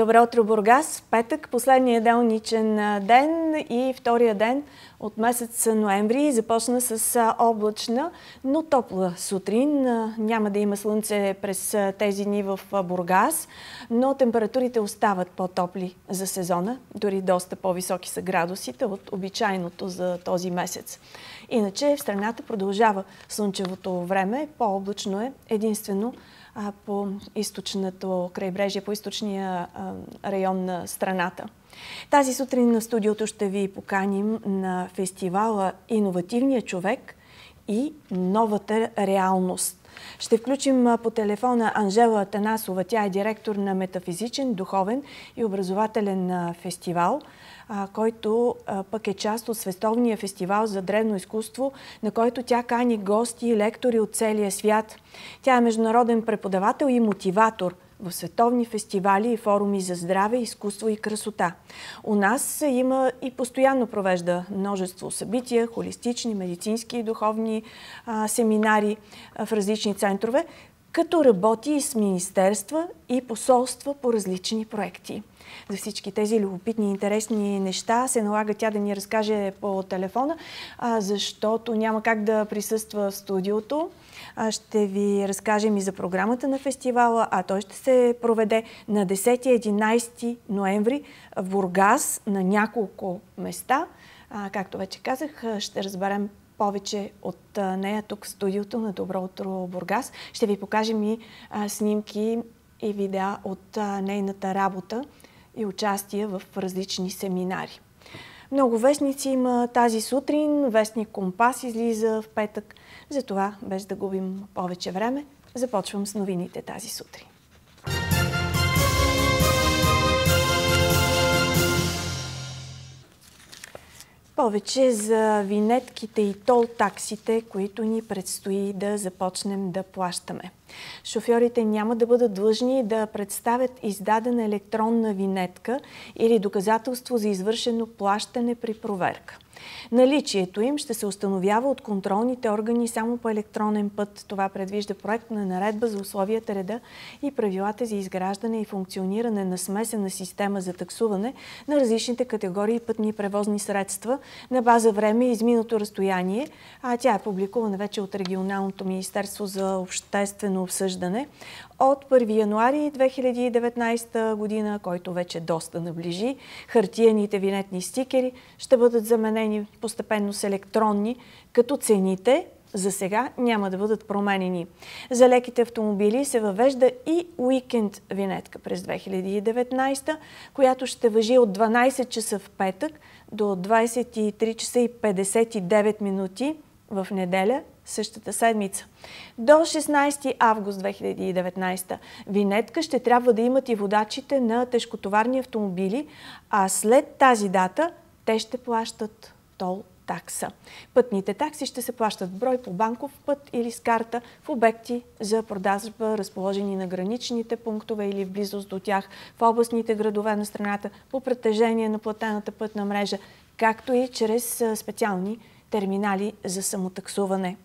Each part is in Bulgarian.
Добро утро, Бургас! Петък, последния делничен ден и втория ден от месец ноември започна с облачна, но топла сутрин. Няма да има слънце през тези дни в Бургас, но температурите остават по-топли за сезона. Дори доста по-високи са градусите от обичайното за този месец. Иначе в страната продължава слънчевото време. По-облачно е единствено по източното крайбрежие, по източния район на страната. Тази сутрин на студиото ще ви поканим на фестивала Иновативния човек и новата реалност. Ще включим по телефона Анжела Танасова. Тя е директор на Метафизичен, духовен и образователен фестивал – който пък е част от Световния фестивал за древно изкуство, на който тя кани гости и лектори от целия свят. Тя е международен преподавател и мотиватор в световни фестивали и форуми за здраве, изкуство и красота. У нас има и постоянно провежда множество събития, холистични, медицински и духовни а, семинари а, в различни центрове, като работи и с министерства и посолства по различни проекти за всички тези любопитни и интересни неща. Се налага тя да ни разкаже по телефона, защото няма как да присъства в студиото. Ще ви разкажем и за програмата на фестивала, а той ще се проведе на 10-11 ноември в Бургас на няколко места. Както вече казах, ще разберем повече от нея тук в студиото на Добро утро Бургас. Ще ви покажем и снимки и видеа от нейната работа и участие в различни семинари. Много вестници има тази сутрин. Вестник Компас излиза в петък. Затова, без да губим повече време, започвам с новините тази сутрин. Повече за винетките и тол таксите, които ни предстои да започнем да плащаме. Шофьорите няма да бъдат длъжни да представят издадена електронна винетка или доказателство за извършено плащане при проверка. Наличието им ще се установява от контролните органи само по електронен път. Това предвижда проект на наредба за условията, реда и правилата за изграждане и функциониране на смесена система за таксуване на различните категории пътни превозни средства на база време и изминато разстояние. А тя е публикувана вече от Регионалното министерство за обществено обсъждане от 1 януари 2019 година, който вече доста наближи. Хартияните винетни стикери ще бъдат заменени постепенно с електронни, като цените за сега няма да бъдат променени. За леките автомобили се въвежда и уикенд винетка през 2019, която ще въжи от 12 часа в петък до 23 часа и 59 минути в неделя същата седмица. До 16 август 2019 винетка ще трябва да имат и водачите на тежкотоварни автомобили, а след тази дата те ще плащат тол такса. Пътните такси ще се плащат брой по банков път или с карта в обекти за продажба, разположени на граничните пунктове или в близост до тях в областните градове на страната по протежение на платената пътна мрежа, както и чрез специални терминали за самотаксуване.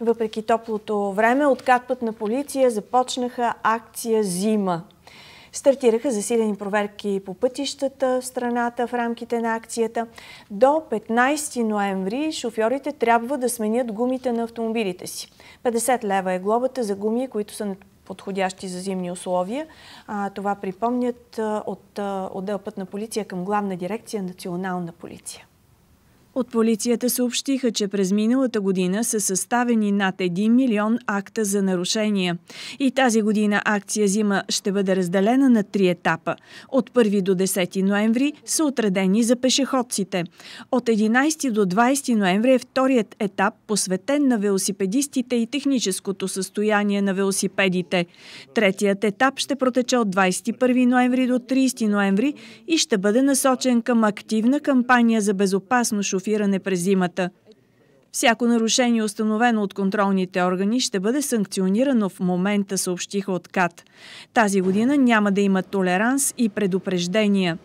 Въпреки топлото време, от на полиция започнаха акция Зима. Стартираха засилени проверки по пътищата в страната в рамките на акцията. До 15 ноември шофьорите трябва да сменят гумите на автомобилите си. 50 лева е глобата за гуми, които са подходящи за зимни условия. това припомнят от отдел пътна полиция към главна дирекция Национална полиция. От полицията съобщиха, че през миналата година са съставени над 1 милион акта за нарушения. И тази година акция Зима ще бъде разделена на три етапа. От 1 до 10 ноември са отредени за пешеходците. От 11 до 20 ноември е вторият етап, посветен на велосипедистите и техническото състояние на велосипедите. Третият етап ще протече от 21 ноември до 30 ноември и ще бъде насочен към активна кампания за безопасно шофиране шофиране през зимата. Всяко нарушение, установено от контролните органи, ще бъде санкционирано в момента, съобщиха от КАТ. Тази година няма да има толеранс и предупреждения.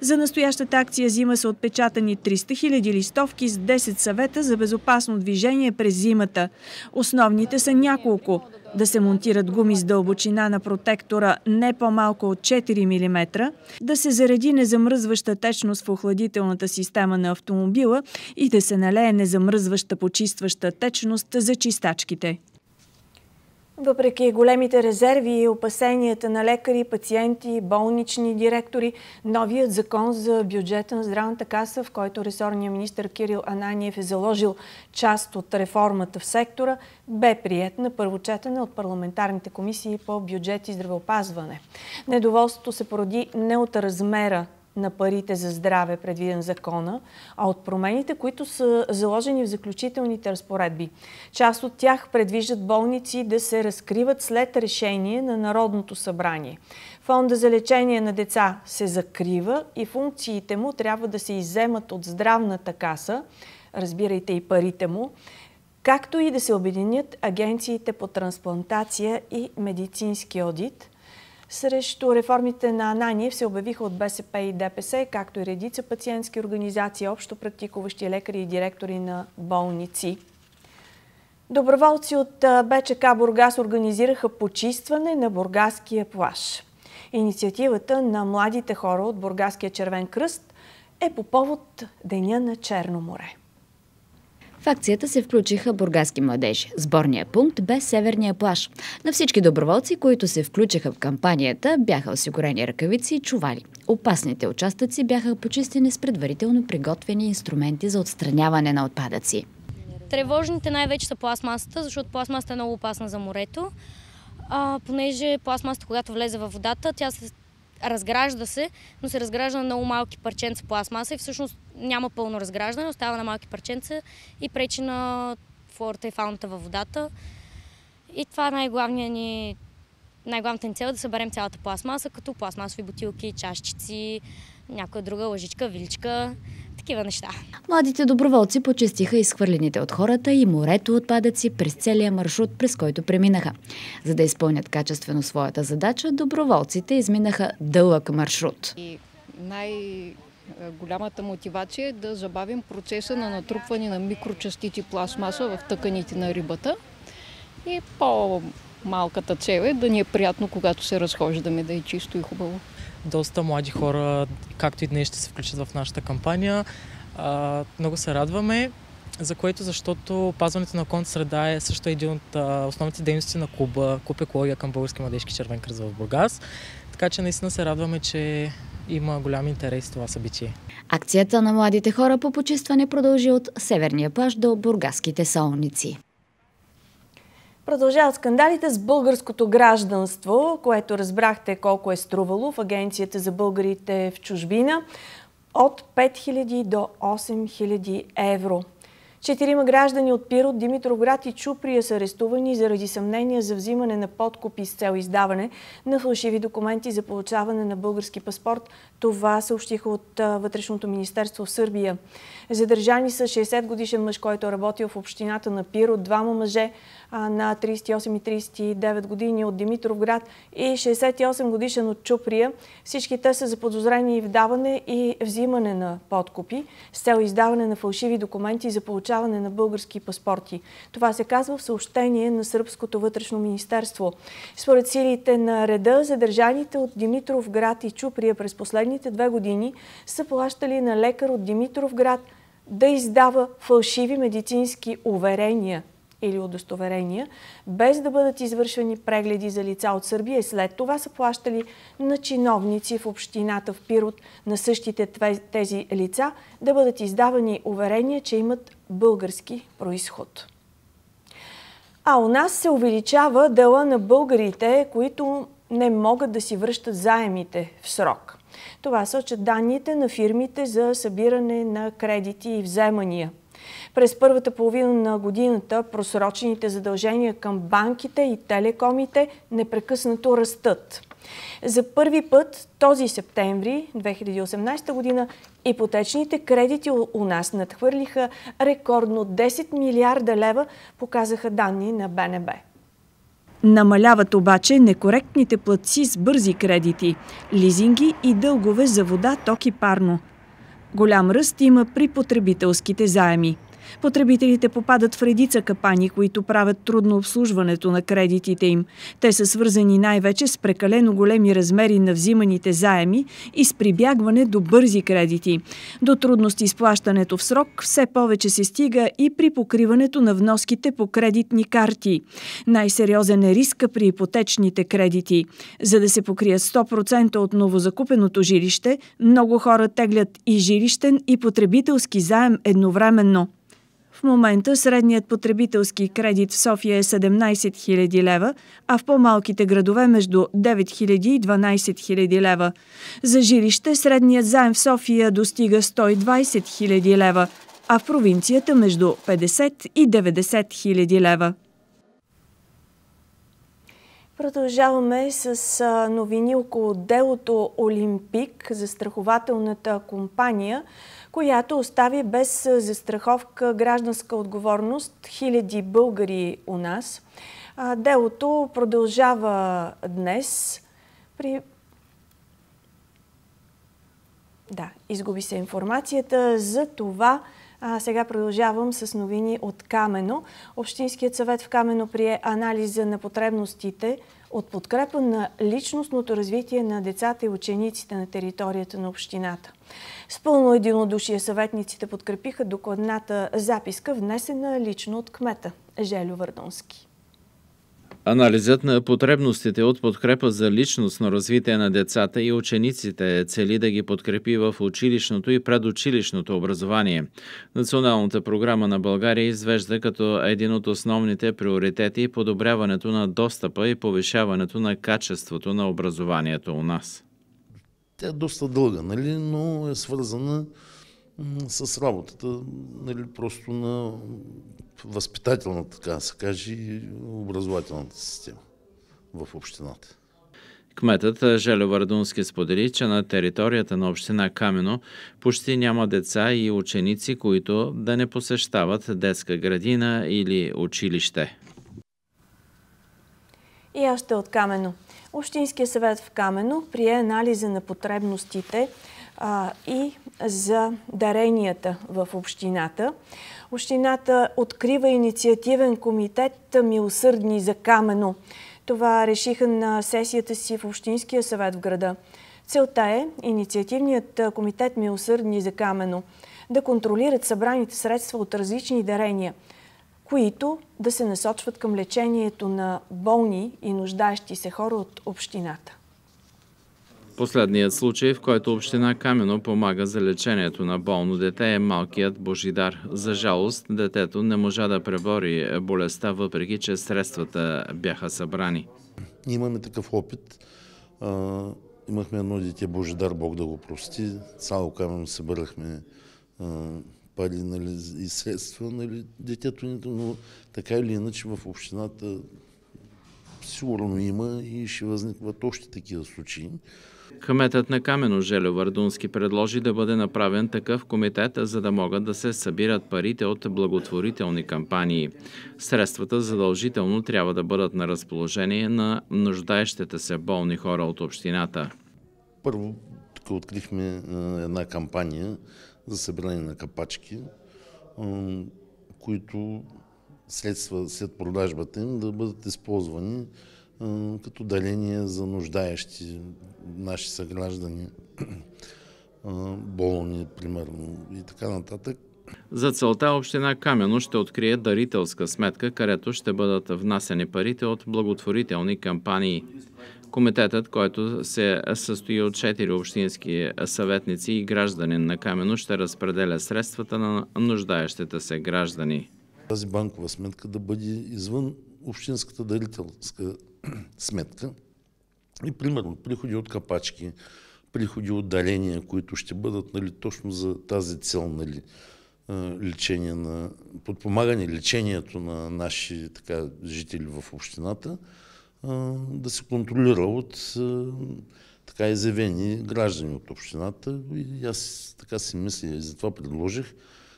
За настоящата акция зима са отпечатани 300 000 листовки с 10 съвета за безопасно движение през зимата. Основните са няколко – да се монтират гуми с дълбочина на протектора не по-малко от 4 мм, да се зареди незамръзваща течност в охладителната система на автомобила и да се налее незамръзваща почистваща течност за чистачките. Въпреки големите резерви и опасенията на лекари, пациенти, болнични директори, новият закон за бюджета на здравната каса, в който ресорният министр Кирил Ананиев е заложил част от реформата в сектора, бе прият на първо четене от парламентарните комисии по бюджет и здравеопазване. Недоволството се породи не от размера на парите за здраве, предвиден закона, а от промените, които са заложени в заключителните разпоредби. Част от тях предвиждат болници да се разкриват след решение на Народното събрание. Фонда за лечение на деца се закрива и функциите му трябва да се иземат от здравната каса, разбирайте и парите му, както и да се обединят агенциите по трансплантация и медицински одит – Срещу реформите на Ананиев се обявиха от БСП и ДПС, както и редица пациентски организации, общо практикуващи лекари и директори на болници. Доброволци от БЧК Бургас организираха почистване на Бургаския плаш. Инициативата на младите хора от Бургаския червен кръст е по повод Деня на Черно море. Акцията се включиха бургаски младежи. Сборния пункт бе Северния плаж. На всички доброволци, които се включиха в кампанията, бяха осигурени ръкавици и чували. Опасните участъци бяха почистени с предварително приготвени инструменти за отстраняване на отпадъци. Тревожните най-вече са пластмасата, защото пластмасата е много опасна за морето. А, понеже пластмасата, когато влезе във водата, тя се разгражда се, но се разгражда на много малки парченца пластмаса и всъщност няма пълно разграждане, остава на малки парченца и пречи на флората и фауната във водата. И това е най-главният ни най-главната ни цел е да съберем цялата пластмаса, като пластмасови бутилки, чашчици, някоя друга лъжичка, виличка, такива неща. Младите доброволци почистиха изхвърлените от хората и морето отпадъци през целия маршрут, през който преминаха. За да изпълнят качествено своята задача, доброволците изминаха дълъг маршрут. И най- голямата мотивация е да забавим процеса на натрупване на микрочастици пластмаса в тъканите на рибата. И по-малката цел е да ни е приятно, когато се разхождаме, да е чисто и хубаво. Доста млади хора, както и днес, ще се включат в нашата кампания. много се радваме, за което, защото опазването на околната среда е също един от основните дейности на клуба, клуб екология към Български младежки червен кръст в Бургас. Така че наистина се радваме, че има голям интерес това събитие. Акцията на младите хора по почистване продължи от Северния плаж до бургаските солници. Продължават скандалите с българското гражданство, което разбрахте колко е струвало в Агенцията за българите в чужбина от 5000 до 8000 евро. Четирима граждани от Пирот, Димитровград и Чуприя са арестувани заради съмнения за взимане на подкупи с цел издаване на фалшиви документи за получаване на български паспорт. Това съобщиха от Вътрешното министерство в Сърбия. Задържани са 60 годишен мъж, който е работил в общината на Пирот, двама мъже, на 38 и 39 години от Димитровград и 68 годишен от Чуприя. Всички те са заподозрени в даване и взимане на подкупи с цел издаване на фалшиви документи за получаване на български паспорти. Това се казва в съобщение на Сръбското вътрешно министерство. Според силите на реда, задържаните от Димитровград и Чуприя през последните две години са плащали на лекар от Димитровград да издава фалшиви медицински уверения или удостоверения, без да бъдат извършвани прегледи за лица от Сърбия и след това са плащали на чиновници в общината в Пирот на същите тези лица да бъдат издавани уверения, че имат български происход. А у нас се увеличава дела на българите, които не могат да си връщат заемите в срок. Това сочат данните на фирмите за събиране на кредити и вземания – през първата половина на годината просрочените задължения към банките и телекомите непрекъснато растат. За първи път този септември 2018 година ипотечните кредити у нас надхвърлиха рекордно 10 милиарда лева, показаха данни на БНБ. Намаляват обаче некоректните платци с бързи кредити, лизинги и дългове за вода, ток и парно. Голям ръст има при потребителските заеми. Потребителите попадат в редица капани, които правят трудно обслужването на кредитите им. Те са свързани най-вече с прекалено големи размери на взиманите заеми и с прибягване до бързи кредити. До трудности с плащането в срок все повече се стига и при покриването на вноските по кредитни карти. Най-сериозен е риска при ипотечните кредити. За да се покрият 100% от новозакупеното жилище, много хора теглят и жилищен и потребителски заем едновременно. В момента средният потребителски кредит в София е 17 000 лева, а в по-малките градове между 9 000 и 12 000 лева. За жилище средният заем в София достига 120 000 лева, а в провинцията между 50 и 90 000 лева. Продължаваме с новини около делото Олимпик, застрахователната компания, която остави без застраховка гражданска отговорност хиляди българи у нас. Делото продължава днес при да, изгуби се информацията за това, а, сега продължавам с новини от Камено. Общинският съвет в Камено прие анализа на потребностите от подкрепа на личностното развитие на децата и учениците на територията на общината. С пълно единодушие съветниците подкрепиха докладната записка, внесена лично от кмета Желю Върдонски. Анализът на потребностите от подкрепа за личностно развитие на децата и учениците цели да ги подкрепи в училищното и предучилищното образование. Националната програма на България извежда като един от основните приоритети подобряването на достъпа и повишаването на качеството на образованието у нас. Тя е доста дълга, нали? но е свързана с работата нали, просто на възпитателната, така да се каже, и образователната система в общината. Кметът Желю Вардунски сподели, че на територията на община Камено почти няма деца и ученици, които да не посещават детска градина или училище. И още от Камено. Общинския съвет в Камено прие анализа на потребностите а, и за даренията в общината. Общината открива инициативен комитет Милосърдни за Камено. Това решиха на сесията си в Общинския съвет в града. Целта е инициативният комитет Милосърдни за Камено да контролират събраните средства от различни дарения, които да се насочват към лечението на болни и нуждаещи се хора от общината. Последният случай, в който община Камено помага за лечението на болно дете е малкият Божидар. За жалост, детето не можа да пребори болестта, въпреки че средствата бяха събрани. Имаме такъв опит. А, имахме едно дете Божидар, Бог да го прости. Цяло Камено събрахме пари нали, и средства. Нали, детето, но така или иначе в общината сигурно има и ще възникват още такива случаи. Кметът на Камено Желю Вардунски предложи да бъде направен такъв комитет, за да могат да се събират парите от благотворителни кампании. Средствата задължително трябва да бъдат на разположение на нуждаещите се болни хора от общината. Първо, тук открихме една кампания за събиране на капачки, които следства след продажбата им да бъдат използвани като дарение за нуждаещи наши съграждани, болни, примерно, и така нататък. За целта Община Камено ще открие дарителска сметка, където ще бъдат внасени парите от благотворителни кампании. Комитетът, който се състои от 4 общински съветници и гражданин на Камено, ще разпределя средствата на нуждаещите се граждани. Тази банкова сметка да бъде извън общинската дарителска сметка. И примерно приходи от капачки, приходи от дарения, които ще бъдат нали, точно за тази цел нали, лечение на, подпомагане лечението на наши така, жители в общината, да се контролира от така изявени граждани от общината. И аз така си мисля и затова предложих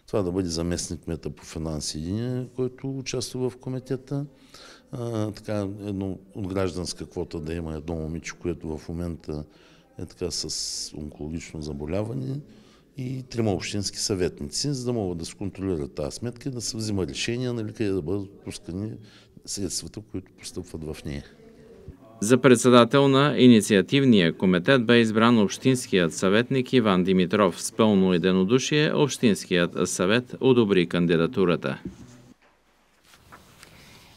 това да бъде заместник мета по финанси който участва в комитета а, така, едно от гражданска квота да има едно момиче, което в момента е така с онкологично заболяване и трима общински съветници, за да могат да се контролират тази сметка и да се взима решения, нали, къде да бъдат пускани средствата, които постъпват в нея. За председател на инициативния комитет бе избран общинският съветник Иван Димитров. С пълно единодушие Общинският съвет одобри кандидатурата.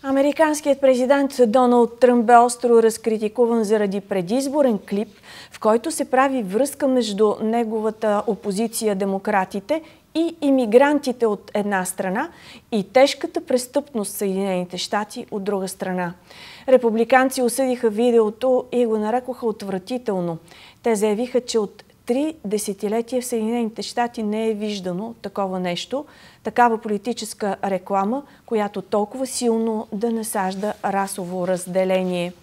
Американският президент Доналд Тръмп бе остро разкритикуван заради предизборен клип, в който се прави връзка между неговата опозиция демократите и иммигрантите от една страна и тежката престъпност Съединените щати от друга страна. Републиканци осъдиха видеото и го нарекоха отвратително. Те заявиха, че от три десетилетия в Съединените щати не е виждано такова нещо, такава политическа реклама, която толкова силно да насажда расово разделение.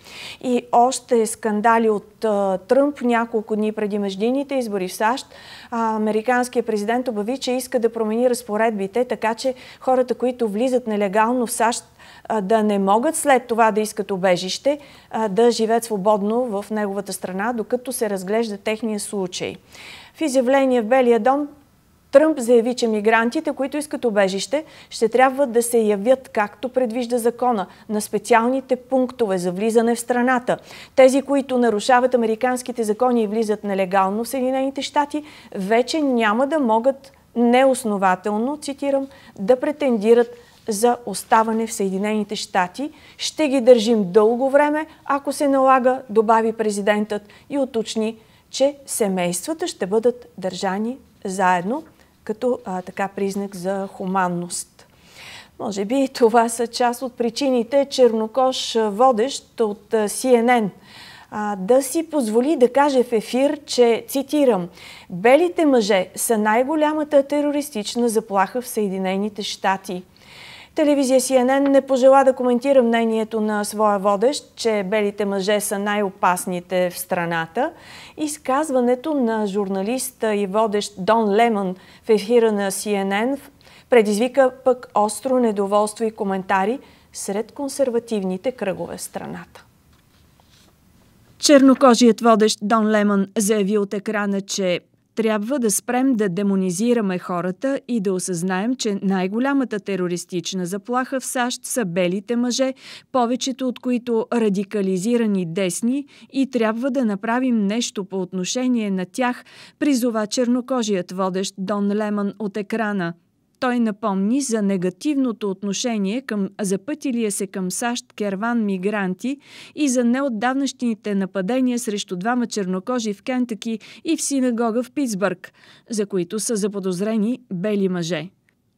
И още скандали от а, Тръмп няколко дни преди междинните избори в САЩ. А, американският президент обяви, че иска да промени разпоредбите, така че хората, които влизат нелегално в САЩ, да не могат след това да искат обежище, да живеят свободно в неговата страна, докато се разглежда техния случай. В изявление в Белия дом Тръмп заяви, че мигрантите, които искат обежище, ще трябва да се явят, както предвижда закона, на специалните пунктове за влизане в страната. Тези, които нарушават американските закони и влизат нелегално в Съединените щати, вече няма да могат неоснователно, цитирам, да претендират за оставане в Съединените щати. Ще ги държим дълго време, ако се налага, добави президентът и уточни, че семействата ще бъдат държани заедно като а, така признак за хуманност. Може би това са част от причините Чернокош, водещ от CNN, да си позволи да каже в ефир, че, цитирам, белите мъже са най-голямата терористична заплаха в Съединените щати. Телевизия CNN не пожела да коментира мнението на своя водещ, че белите мъже са най-опасните в страната. Изказването на журналиста и водещ Дон Лемън в ефира на CNN предизвика пък остро недоволство и коментари сред консервативните кръгове в страната. Чернокожият водещ Дон Лемън заяви от екрана, че трябва да спрем да демонизираме хората и да осъзнаем, че най-голямата терористична заплаха в САЩ са белите мъже, повечето от които радикализирани десни и трябва да направим нещо по отношение на тях, призова чернокожият водещ Дон Лемън от екрана – той напомни за негативното отношение към запътилия се към САЩ керван мигранти и за неотдавнащините нападения срещу двама чернокожи в Кентъки и в синагога в Питсбърг, за които са заподозрени бели мъже.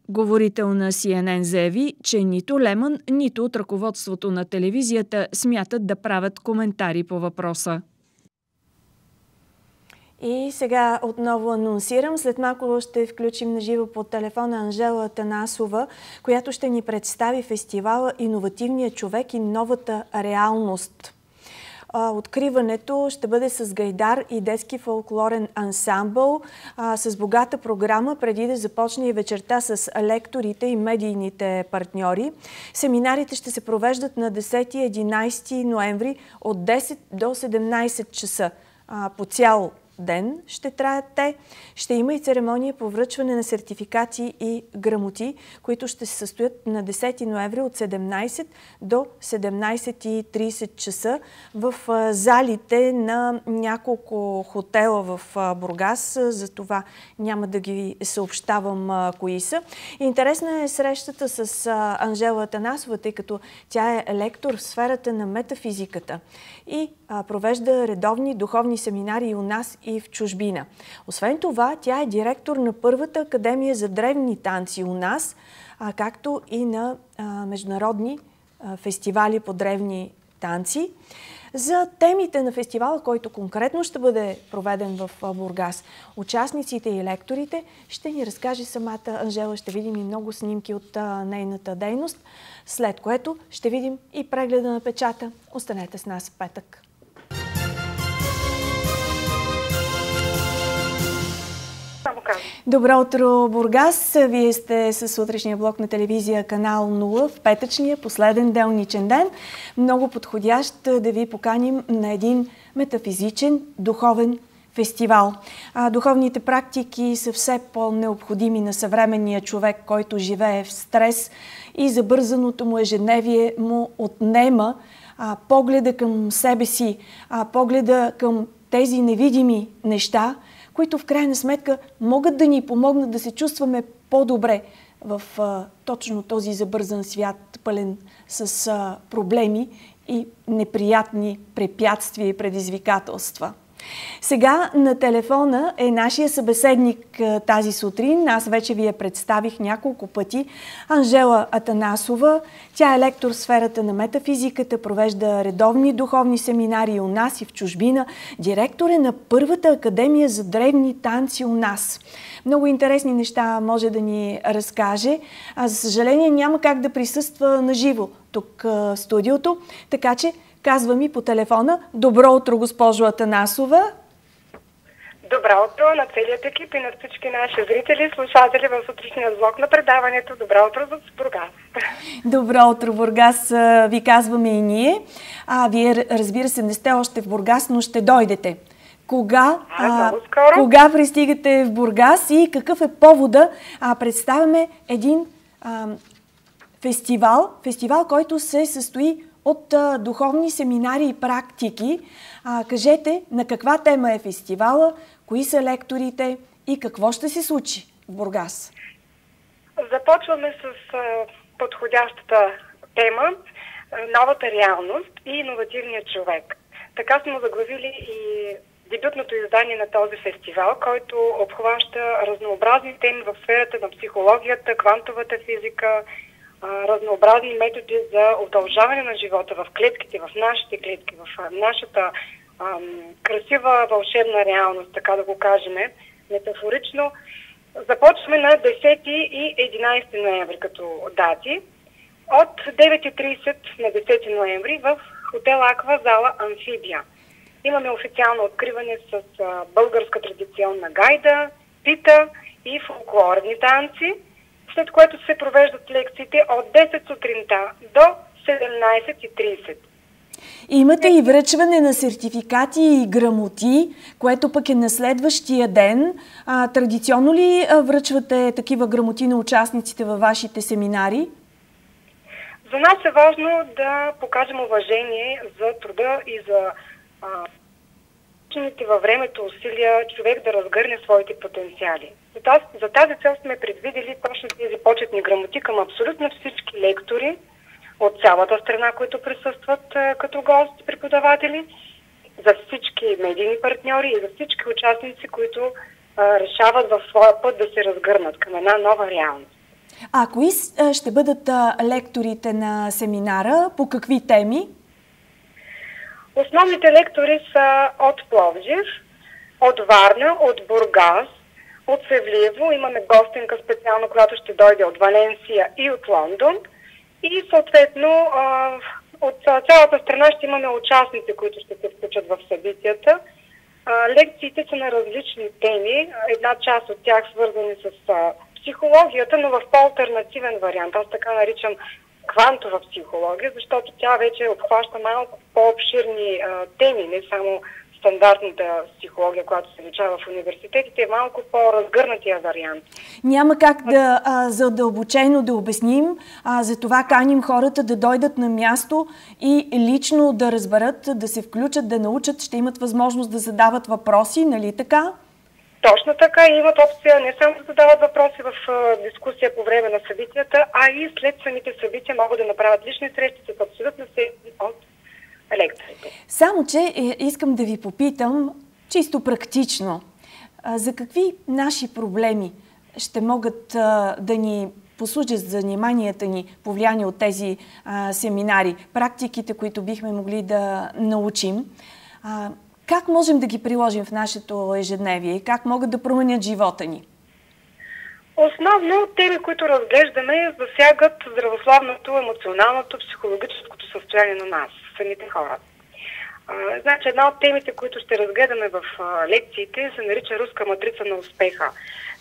Говорител на CNN заяви, че нито Лемън, нито от ръководството на телевизията смятат да правят коментари по въпроса. И сега отново анонсирам. След малко ще включим на живо по телефона Анжела Танасова, която ще ни представи фестивала Иновативният човек и новата реалност. Откриването ще бъде с Гайдар и детски фолклорен ансамбъл, с богата програма, преди да започне вечерта с лекторите и медийните партньори. Семинарите ще се провеждат на 10-11 ноември от 10 до 17 часа по цял ден ще траят те. Ще има и церемония по връчване на сертификати и грамоти, които ще се състоят на 10 ноември от 17 до 17.30 часа в залите на няколко хотела в Бургас. За това няма да ги съобщавам кои са. Интересна е срещата с Анжела Танасова, тъй като тя е лектор в сферата на метафизиката и провежда редовни духовни семинари у нас и в чужбина. Освен това, тя е директор на първата академия за древни танци у нас, а, както и на а, международни а, фестивали по древни танци. За темите на фестивала, който конкретно ще бъде проведен в Бургас, участниците и лекторите ще ни разкаже самата Анжела. Ще видим и много снимки от а, нейната дейност, след което ще видим и прегледа на печата. Останете с нас в петък. Добро утро, Бургас! Вие сте с утрешния блок на телевизия канал 0 в петъчния последен делничен ден. Много подходящ да ви поканим на един метафизичен, духовен фестивал. А, духовните практики са все по-необходими на съвременния човек, който живее в стрес и забързаното му ежедневие му отнема а, погледа към себе си, а, погледа към тези невидими неща, които в крайна сметка могат да ни помогнат да се чувстваме по-добре в а, точно този забързан свят, пълен с а, проблеми и неприятни препятствия и предизвикателства. Сега на телефона е нашия събеседник тази сутрин. Аз вече ви я представих няколко пъти. Анжела Атанасова. Тя е лектор в сферата на метафизиката, провежда редовни духовни семинари у нас и в чужбина. Директор е на първата академия за древни танци у нас. Много интересни неща може да ни разкаже. А за съжаление няма как да присъства на живо тук в студиото, така че Казва ми по телефона. Добро утро, госпожо Атанасова. Добро утро на целият екип и на всички наши зрители слушатели в сутрешния блок на предаването. Добро утро за Бургас. Добро утро, Бургас, ви казваме и ние. А, вие, разбира се, не сте още в Бургас, но ще дойдете. Кога, а, а кога пристигате в Бургас и какъв е повода? А, представяме един а, фестивал, фестивал, който се състои от а, духовни семинари и практики. А, кажете на каква тема е фестивала, кои са лекторите и какво ще се случи в Бургас? Започваме с а, подходящата тема новата реалност и иновативният човек. Така сме заглавили и дебютното издание на този фестивал, който обхваща разнообразни теми в сферата на психологията, квантовата физика, разнообразни методи за удължаване на живота в клетките, в нашите клетки, в нашата ам, красива вълшебна реалност, така да го кажем, метафорично. Започваме на 10 и 11 ноември като дати. От 9.30 на 10 ноември в хотел Аква, зала Амфибия. Имаме официално откриване с а, българска традиционна гайда, пита и фолклорни танци – след което се провеждат лекциите от 10 сутринта до 17.30. Имате и връчване на сертификати и грамоти, което пък е на следващия ден. А, традиционно ли връчвате такива грамоти на участниците във вашите семинари? За нас е важно да покажем уважение за труда и за а, във времето усилия човек да разгърне своите потенциали. За тази, цел сме предвидели точно тези почетни грамоти към абсолютно всички лектори от цялата страна, които присъстват а, като гости, преподаватели, за всички медийни партньори и за всички участници, които а, решават в своя път да се разгърнат към една нова реалност. А кои ще бъдат а, лекторите на семинара? По какви теми? Основните лектори са от Пловдив, от Варна, от Бургас, от Севлиево. Имаме гостенка специално, която ще дойде от Валенсия и от Лондон. И съответно от цялата страна ще имаме участници, които ще се включат в събитията. Лекциите са на различни теми. Една част от тях свързани с психологията, но в по-алтернативен вариант. Аз така наричам квантова психология, защото тя вече обхваща малко по-обширни теми, не само стандартната психология, която се изучава в университетите, е малко по-разгърнатия вариант. Няма как да а, задълбочено да обясним, а, за това каним хората да дойдат на място и лично да разберат, да се включат, да научат, ще имат възможност да задават въпроси, нали така? Точно така и имат опция не само да задават въпроси в дискусия по време на събитията, а и след самите събития могат да направят лични срещи с абсолютно всеки от лекторите. Само, че е, искам да ви попитам чисто практично, за какви наши проблеми ще могат да ни послужат за заниманията ни, повлияни от тези а, семинари, практиките, които бихме могли да научим. А, как можем да ги приложим в нашето ежедневие и как могат да променят живота ни? Основно теми, които разглеждаме, засягат здравословното, емоционалното, психологическото състояние на нас, самите хора. А, значи една от темите, които ще разгледаме в а, лекциите, се нарича руска матрица на успеха.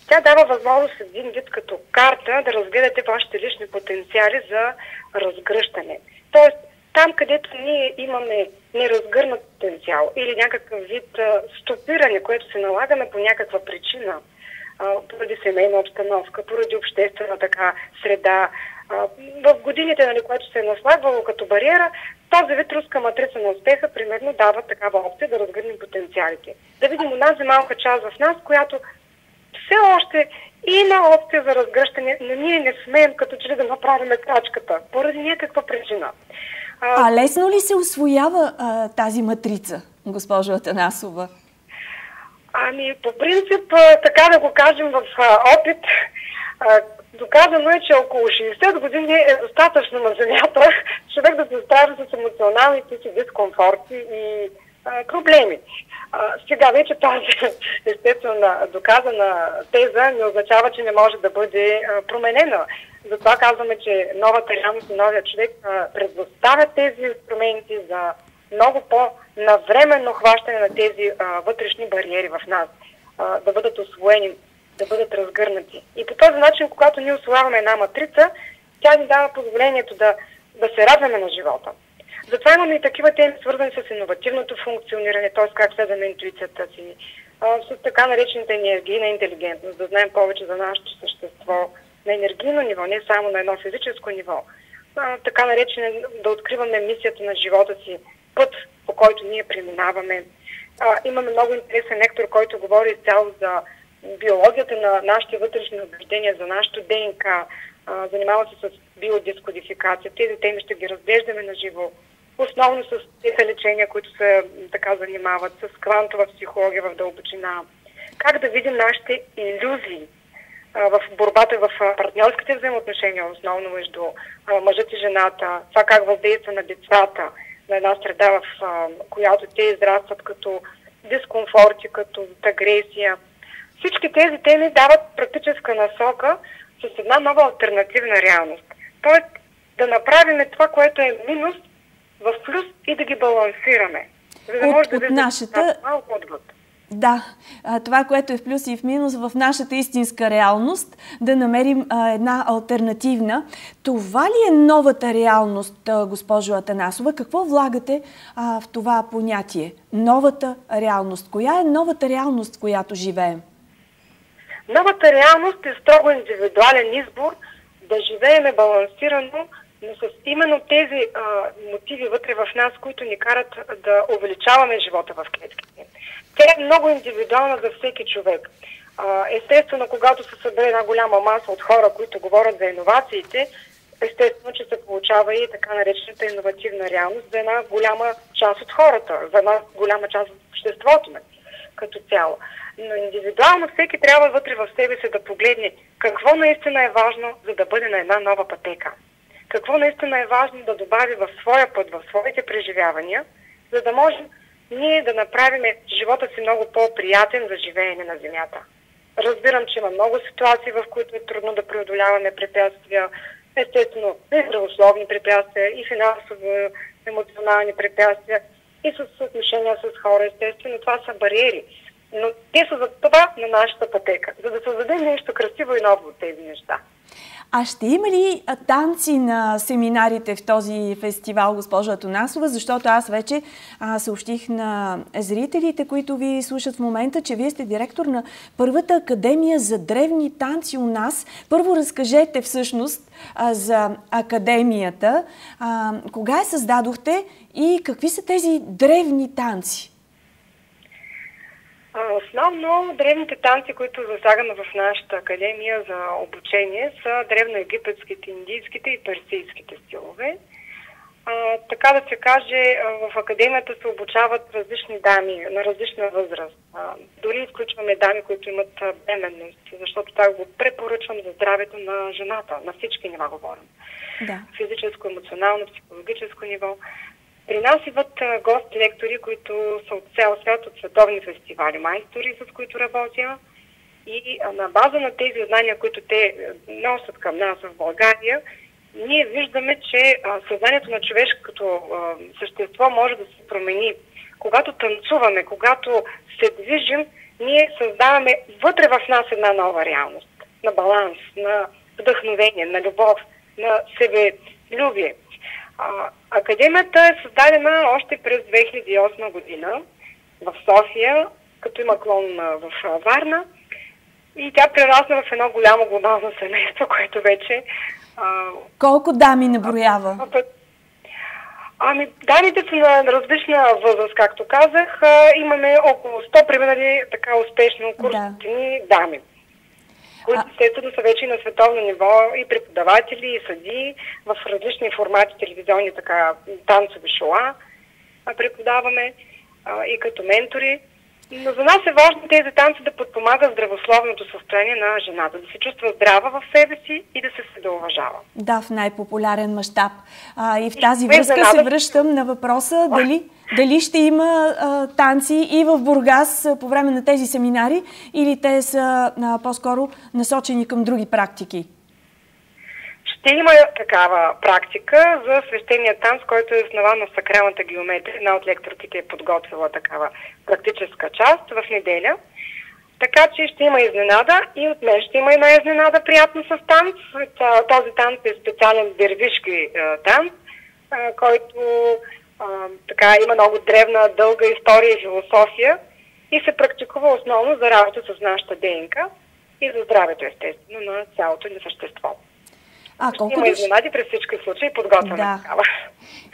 Тя дава възможност един вид като карта да разгледате вашите лични потенциали за разгръщане. Тоест, там, където ние имаме неразгърнат потенциал или някакъв вид а, стопиране, което се налагаме по някаква причина, поради семейна обстановка, поради обществена така среда, в годините, нали, което се е наслагвало като бариера, този вид руска матрица на успеха примерно дава такава опция да разгърнем потенциалите. Да видим унази малка част в нас, която все още има опция за разгръщане, но ние не смеем като че ли да направим крачката, поради някаква причина. А, а лесно ли се освоява а, тази матрица, госпожо Атанасова? Ами, по принцип, така да го кажем в опит, доказано е, че около 60 години е достатъчно на Земята човек да се справи с емоционалните си дискомфорти и а, проблеми. А, сега вече тази естествено доказана теза не означава, че не може да бъде а, променена. Затова казваме, че новата реалност и новия човек предоставя тези инструменти за много по-навременно хващане на тези а, вътрешни бариери в нас, а, да бъдат освоени, да бъдат разгърнати. И по този начин, когато ние освояваме една матрица, тя ни дава позволението да, да се радваме на живота. Затова имаме и такива теми, свързани с иновативното функциониране, т.е. как следваме интуицията си, с така наречената енергийна интелигентност, да знаем повече за нашето същество на енергийно ниво, не само на едно физическо ниво. Така наречено да откриваме мисията на живота си, път, по който ние преминаваме. Имаме много интересен лектор, който говори цяло за биологията на нашите вътрешни убеждения, за нашото ДНК, занимава се с биодискодификация. Тези теми ще ги разглеждаме на живо. Основно с тези лечения, които се така занимават, с квантова психология в дълбочина. Как да видим нашите иллюзии в борбата в партньорските взаимоотношения, основно между мъжът и жената, това как въздейства на децата, на една среда, в която те израстват като дискомфорти, като агресия. Всички тези теми дават практическа насока с една нова альтернативна реалност. Тоест да направим това, което е минус, в плюс и да ги балансираме. За да от, може да от нашата... малко отвъд. Да, това, което е в плюс и в минус в нашата истинска реалност, да намерим една альтернативна. Това ли е новата реалност, госпожо Атанасова? Какво влагате в това понятие? Новата реалност. Коя е новата реалност, в която живеем? Новата реалност е строго индивидуален избор да живееме балансирано, но с именно тези а, мотиви вътре в нас, които ни карат да увеличаваме живота в клетките. Тя е много индивидуална за всеки човек. А, естествено, когато се събере една голяма маса от хора, които говорят за иновациите, естествено, че се получава и така наречената иновативна реалност за една голяма част от хората, за една голяма част от обществото като цяло. Но индивидуално всеки трябва вътре в себе си да погледне какво наистина е важно, за да бъде на една нова пътека. Какво наистина е важно да добави в своя път, в своите преживявания, за да можем ние да направим живота си много по-приятен за живеене на Земята. Разбирам, че има много ситуации, в които е трудно да преодоляваме препятствия, естествено и здравословни препятствия, и финансово емоционални препятствия, и с отношения с хора, естествено. Това са бариери. Но те са за това на нашата пътека, за да създадем нещо красиво и ново от тези неща. А ще има ли танци на семинарите в този фестивал, госпожа Атонасова? Защото аз вече а, съобщих на зрителите, които ви слушат в момента, че вие сте директор на първата академия за древни танци у нас. Първо разкажете всъщност а, за академията. А, кога я създадохте и какви са тези древни танци? Основно древните танци, които засягаме в нашата академия за обучение, са древноегипетските, индийските и персийските стилове. А, така да се каже, в академията се обучават различни дами на различна възраст. А, дори изключваме дами, които имат бременност, защото това го препоръчвам за здравето на жената. На всички нива говорим. Да. Физическо, емоционално, психологическо ниво. При нас идват гости-лектори, които са от цял свят, от световни фестивали, майстори, с които работя. И на база на тези знания, които те носят към нас в България, ние виждаме, че съзнанието на човешкото същество може да се промени. Когато танцуваме, когато се движим, ние създаваме вътре в нас една нова реалност. На баланс, на вдъхновение, на любов, на себелюбие. А, академията е създадена още през 2008 година в София, като има клон в Варна. И тя прерасна в едно голямо глобално семейство, което вече... А, Колко дами наброява? Ами, дамите са на различна възраст, както казах. А, имаме около 100 преминали така успешно курсите ни дами които естествено са вече и на световно ниво и преподаватели, и съди в различни формати, телевизионни, така, танцови шоа преподаваме и като ментори. Но за нас е важно тези танци да подпомагат здравословното състояние на жената, да се чувства здрава в себе си и да се седоуважава. Да, в най-популярен мащаб. И в тази връзка се връщам на въпроса дали, дали ще има а, танци и в Бургас по време на тези семинари или те са а, по-скоро насочени към други практики. Ще има такава практика за свещения танц, който е основан на сакралната геометрия. Една от лекторките е подготвила такава практическа част в неделя. Така че ще има изненада и от мен ще има една изненада приятно с танц. Този танц е специален дервишки е, танц, е, който е, така има много древна, дълга история и философия и се практикува основно за работа с нашата ДНК и за здравето, естествено, на цялото ни същество. А, колко има изненади през всички случаи, подготвяме да. такава.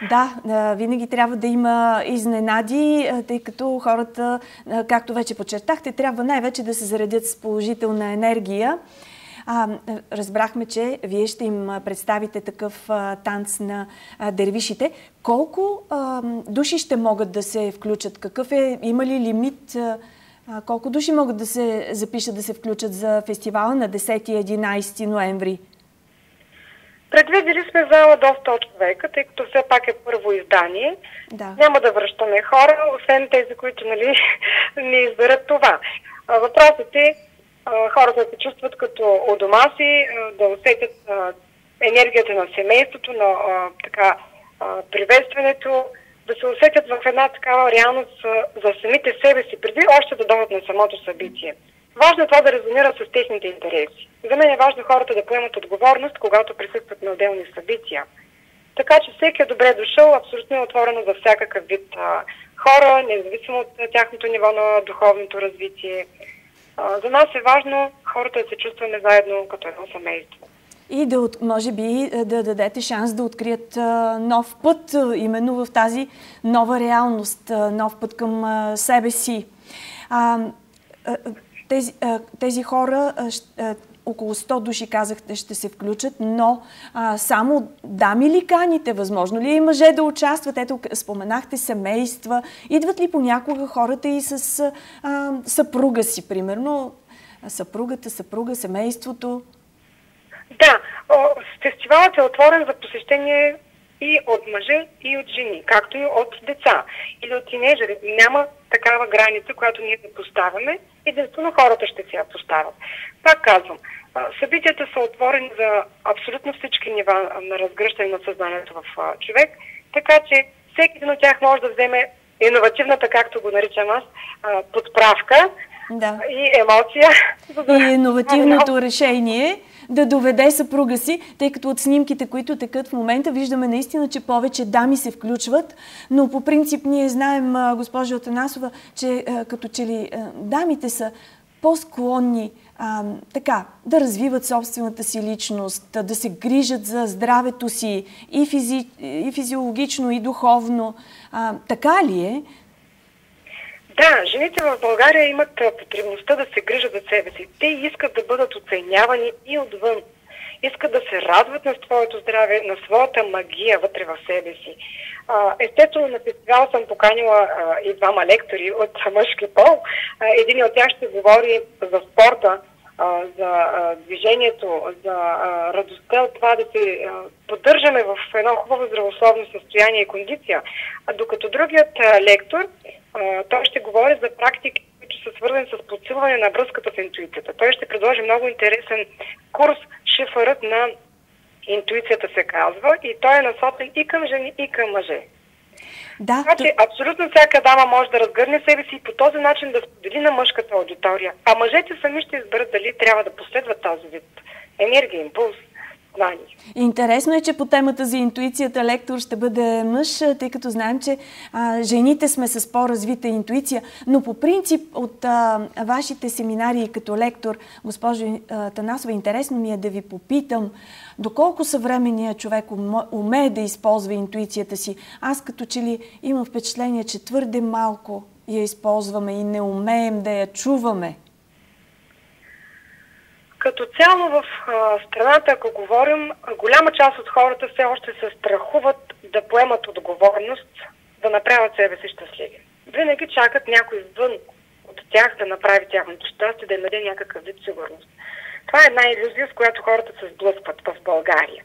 Да, винаги трябва да има изненади, тъй като хората, както вече подчертахте, трябва най-вече да се заредят с положителна енергия. А, разбрахме, че вие ще им представите такъв а, танц на а, дервишите. Колко а, души ще могат да се включат? Какъв е, има ли лимит? А, колко души могат да се запишат да се включат за фестивала на 10 и 11 ноември? Предвидели сме зала до 100 човека, тъй като все пак е първо издание. Да. Няма да връщаме хора, освен тези, които нали, не изберат това. Въпросът е хората да се чувстват като у дома си, да усетят енергията на семейството, на така, приветстването, да се усетят в една такава реалност за самите себе си, преди още да дойдат на самото събитие. Важно е това да резонира с техните интереси. За мен е важно хората да поемат отговорност, когато присъстват на отделни събития. Така че всеки е добре дошъл, абсолютно е отворено за всякакъв вид а, хора, независимо от тяхното ниво на духовното развитие. А, за нас е важно хората да се чувстваме заедно като едно семейство. И да, може би да дадете шанс да открият нов път, именно в тази нова реалност, нов път към себе си. А, тези, тези хора, около 100 души казахте, ще се включат, но а, само дами ли каните? Възможно ли е и мъже да участват? Ето, споменахте семейства. Идват ли понякога хората и с а, съпруга си, примерно? Съпругата, съпруга, семейството? Да, фестивалът е отворен за посещение и от мъже, и от жени, както и от деца или от тинейджери. Няма такава граница, която ние да поставяме. Единствено хората ще си я поставят. Пак казвам, събитията са отворени за абсолютно всички нива на разгръщане на съзнанието в човек, така че всеки един от тях може да вземе иновативната, както го наричам аз, подправка да. и емоция. И иновативното решение да доведе съпруга си, тъй като от снимките, които текат в момента, виждаме наистина, че повече дами се включват, но по принцип ние знаем, госпожа Отанасова, че като че ли дамите са по-склонни а, така, да развиват собствената си личност, да се грижат за здравето си и, физи, и физиологично, и духовно. А, така ли е? Да, жените в България имат потребността да се грижат за себе си. Те искат да бъдат оценявани и отвън. Искат да се радват на своето здраве, на своята магия вътре в себе си. Естествено, на фестивал съм поканила и двама лектори от мъжки пол. Един от тях ще говори за спорта, за движението, за радостта от това да се поддържаме в едно хубаво здравословно състояние и кондиция. Докато другият лектор той ще говори за практики, които са свързани с подсилване на връзката с интуицията. Той ще предложи много интересен курс Шифърът на интуицията се казва и той е насочен и към жени, и към мъже. Да, така че абсолютно всяка дама може да разгърне себе си и по този начин да сподели на мъжката аудитория. А мъжете сами ще изберат дали трябва да последват този вид енергия, импулс, знание. Интересно е, че по темата за интуицията лектор ще бъде мъж, тъй като знаем, че а, жените сме с по-развита интуиция. Но по принцип от а, вашите семинари като лектор, госпожо а, Танасова, интересно ми е да ви попитам доколко съвременният човек умее да използва интуицията си. Аз като че ли имам впечатление, че твърде малко я използваме и не умеем да я чуваме. Като цяло в страната, ако говорим, голяма част от хората все още се страхуват да поемат отговорност, да направят себе си щастливи. Винаги чакат някой вън от тях да направи тяхното щастие, да им даде някакъв вид сигурност. Това е една иллюзия, с която хората се сблъскват в България.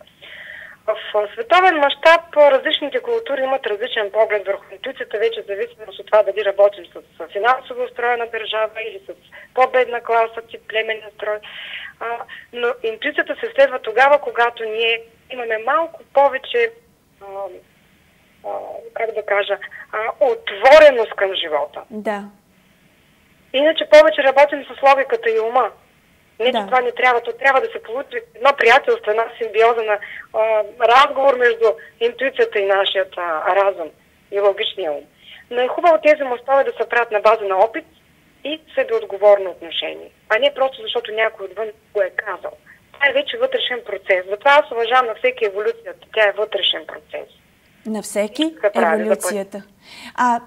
В световен мащаб различните култури имат различен поглед върху интуицията, вече зависимост от това дали работим с финансово устроена държава или с по-бедна класа, тип племенен строй. Но интуицията се следва тогава, когато ние имаме малко повече, как да кажа, отвореност към живота. Да. Иначе повече работим с логиката и ума. Не, Да. че това не трябва, то трябва да се получи едно приятелство, една симбиоза на а, разговор между интуицията и нашият а, разум и логичния ум. Но е хубаво тези мостове да се правят на база на опит и себеотговорно отношение, а не просто защото някой отвън го е казал. Това е вече вътрешен процес. Затова аз уважавам на всеки еволюцията. Тя е вътрешен процес. На всеки еволюцията. А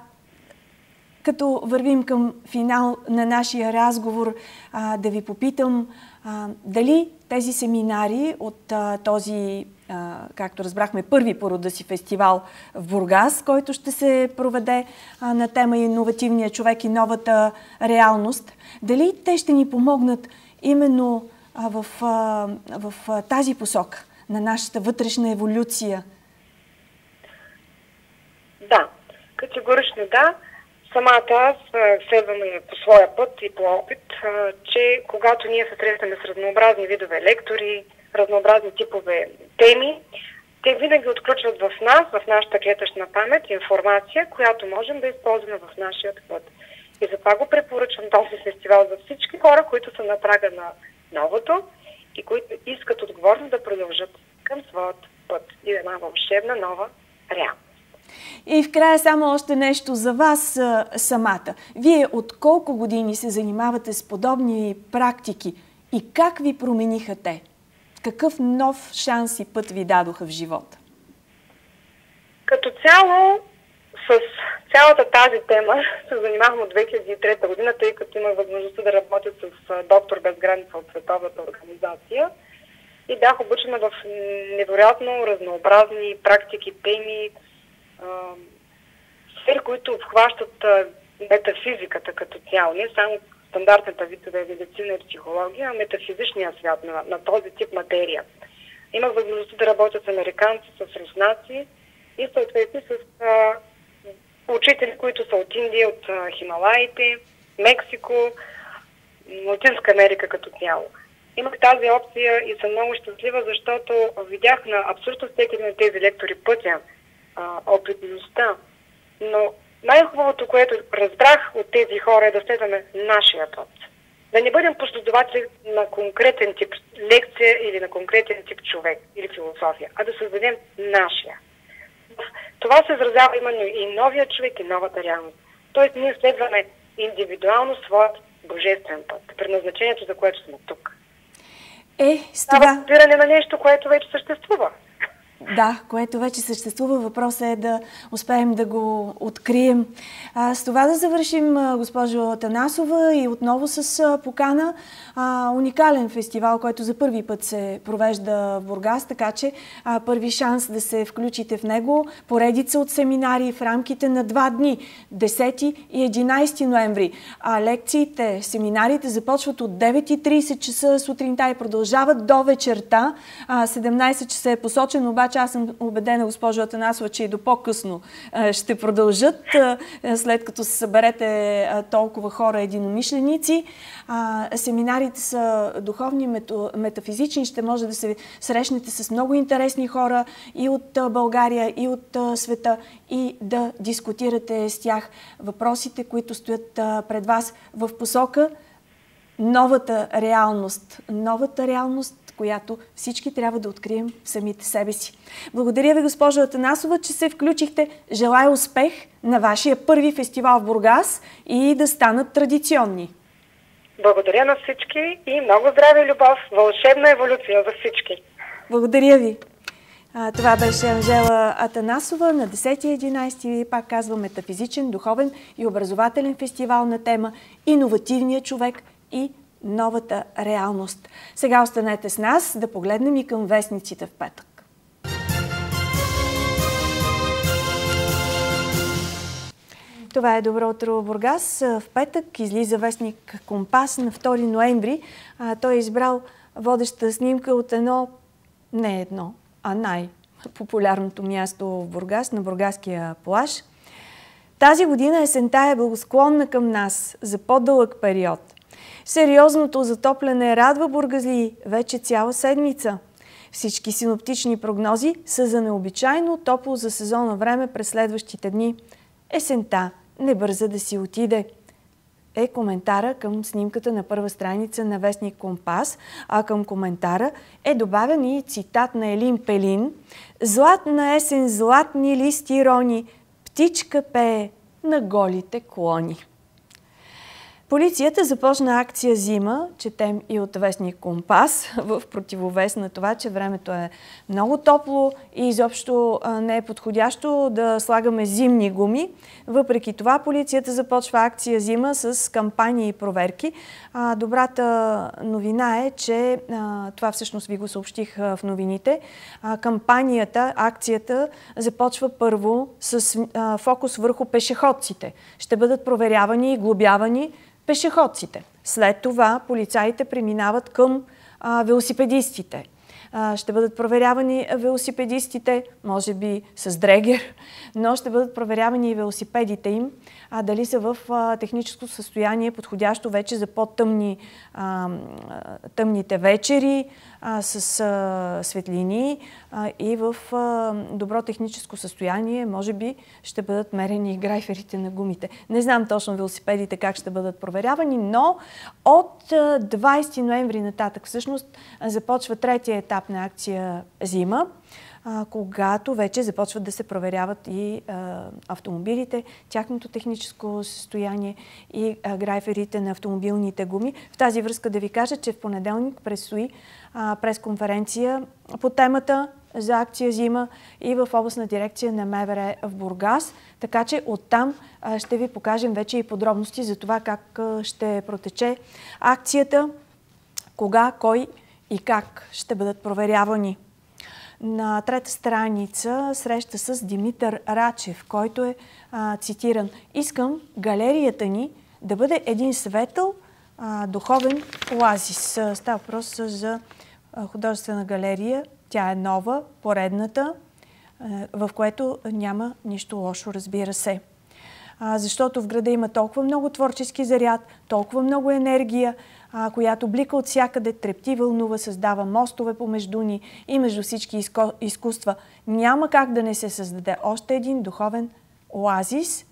като вървим към финал на нашия разговор, а, да ви попитам а, дали тези семинари от а, този, а, както разбрахме, първи по рода си фестивал в Бургас, който ще се проведе а, на тема иновативния човек и новата реалност, дали те ще ни помогнат именно а, в, а, в а, тази посока на нашата вътрешна еволюция? Да, категорично да. Самата аз а, следвам и по своя път и по опит, че когато ние се срещаме с разнообразни видове лектори, разнообразни типове теми, те винаги отключват в нас, в нашата клетъчна памет, информация, която можем да използваме в нашия път. И затова го препоръчвам този фестивал за всички хора, които са на прага на новото и които искат отговорно да продължат към своят път и една вълшебна нова реалност. И в края само още нещо за вас самата. Вие от колко години се занимавате с подобни практики и как ви промениха те? Какъв нов шанс и път ви дадоха в живота? Като цяло, с цялата тази тема се занимавам от 2003 година, тъй като имах възможността да работя с доктор без граница от Световната организация и бях обучена в невероятно разнообразни практики, теми, сфери, които обхващат метафизиката като цяло, не само стандартната видове медицина и психология, а метафизичния свят на, на този тип материя. Имах възможността да работя с американци, с руснаци и съответно с а, учители, които са от Индия, от а, Хималаите, Мексико, Латинска Америка като цяло. Имах тази опция и съм много щастлива, защото видях на абсолютно всеки един от тези лектори пътя, а, опитността. Но най-хубавото, което разбрах от тези хора е да следваме нашия път. Да не бъдем последователи на конкретен тип лекция или на конкретен тип човек или философия, а да създадем нашия. Това се изразява именно и новия човек, и новата реалност. Тоест ние следваме индивидуално своят божествен път, предназначението, за което сме тук. Е, с Това това... разбиране на нещо, което вече съществува. Да, което вече съществува. Въпросът е да успеем да го открием. А, с това да завършим, госпожо Танасова, и отново с покана. А, уникален фестивал, който за първи път се провежда в Бургас, така че а, първи шанс да се включите в него. Поредица от семинари в рамките на два дни, 10 и 11 ноември. А лекциите, семинарите започват от 9.30 часа сутринта и продължават до вечерта. А, 17 часа е посочен, обаче аз съм убедена, госпожо Атанасова, че и до по-късно а, ще продължат, а, след като се съберете толкова хора единомишленици. Семинарите са духовни, метафизични, ще може да се срещнете с много интересни хора и от България, и от света и да дискутирате с тях въпросите, които стоят пред вас в посока новата реалност. Новата реалност, която всички трябва да открием в самите себе си. Благодаря ви, госпожо Атанасова, че се включихте. Желая успех на вашия първи фестивал в Бургас и да станат традиционни. Благодаря на всички и много здраве и любов, вълшебна еволюция за всички. Благодаря ви. Това беше Анжела Атанасова на 10-11, пак казвам, метафизичен, духовен и образователен фестивал на тема Иновативният човек и новата реалност. Сега останете с нас да погледнем и към вестниците в петък. Това е Добро утро, Бургас. В петък излиза вестник Компас на 2 ноември. Той е избрал водеща снимка от едно, не едно, а най-популярното място в Бургас, на Бургаския плаж. Тази година есента е благосклонна към нас за по-дълъг период. Сериозното затопляне радва бургазли вече цяла седмица. Всички синоптични прогнози са за необичайно топло за сезона време през следващите дни. Есента не бърза да си отиде е коментара към снимката на първа страница на Вестник Компас, а към коментара е добавен и цитат на Елин Пелин. Златна есен, златни листи рони, птичка пее на голите клони. Полицията започна акция Зима, четем и от вестник Компас, в противовес на това, че времето е много топло и изобщо не е подходящо да слагаме зимни гуми. Въпреки това, полицията започва акция Зима с кампании и проверки. Добрата новина е, че това всъщност ви го съобщих в новините. Кампанията, акцията започва първо с фокус върху пешеходците. Ще бъдат проверявани и глобявани пешеходците. След това полицаите преминават към а, велосипедистите. А, ще бъдат проверявани велосипедистите, може би с дрегер, но ще бъдат проверявани и велосипедите им, а дали са в а, техническо състояние, подходящо вече за по-тъмни тъмните вечери, с светлини и в добро техническо състояние, може би ще бъдат мерени грайферите на гумите. Не знам точно велосипедите как ще бъдат проверявани, но от 20 ноември нататък всъщност започва третия етап на акция Зима когато вече започват да се проверяват и а, автомобилите, тяхното техническо състояние и а, грайферите на автомобилните гуми. В тази връзка да ви кажа, че в понеделник предстои пресконференция по темата за акция Зима и в областна дирекция на МВР в Бургас. Така че оттам ще ви покажем вече и подробности за това как ще протече акцията, кога, кой и как ще бъдат проверявани. На трета страница среща с Димитър Рачев, който е а, цитиран. Искам галерията ни да бъде един светъл, а, духовен оазис. Става въпрос за художествена галерия. Тя е нова, поредната, в което няма нищо лошо, разбира се. Защото в града има толкова много творчески заряд, толкова много енергия, която блика от всякъде, трепти, вълнува, създава мостове помежду ни и между всички изкуства. Няма как да не се създаде още един духовен оазис,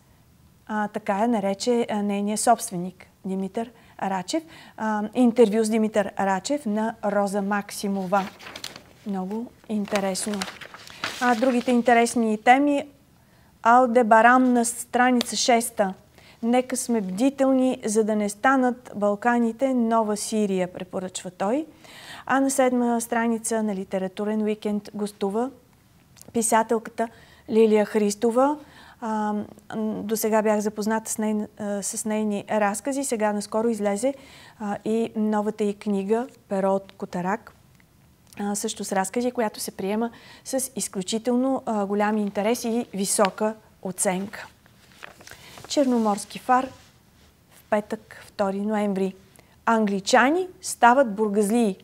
така е нарече нейният собственик Димитър Рачев. А, интервю с Димитър Рачев на Роза Максимова. Много интересно. А, другите интересни теми. Алдебарам на страница 6. Нека сме бдителни, за да не станат Балканите нова Сирия, препоръчва той. А на седма страница на литературен уикенд гостува писателката Лилия Христова – до сега бях запозната с, ней, с нейни разкази. Сега наскоро излезе и новата й книга Перо от Котарак. Също с разкази, която се приема с изключително голям интерес и висока оценка. Черноморски фар в петък, 2 ноември. Англичани стават бургазлии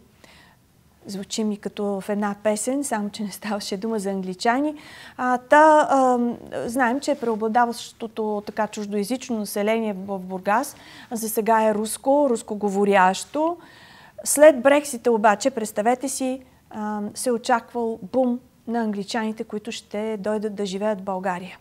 звучи ми като в една песен, само че не ставаше дума за англичани. А, та, а, знаем, че преобладаващото така чуждоязично население в Бургас за сега е руско, рускоговорящо. След Брексита обаче, представете си, а, се очаквал бум на англичаните, които ще дойдат да живеят в България.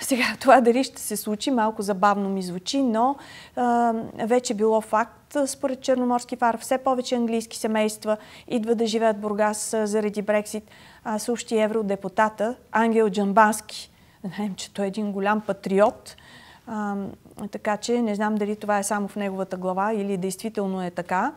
Сега това дали ще се случи, малко забавно ми звучи, но а, вече било факт според Черноморски фар. Все повече английски семейства идват да живеят в Бургас заради Брексит. Съобщи евродепутата Ангел Джамбански. Знаем, че той е един голям патриот. А, така че не знам дали това е само в неговата глава или действително е така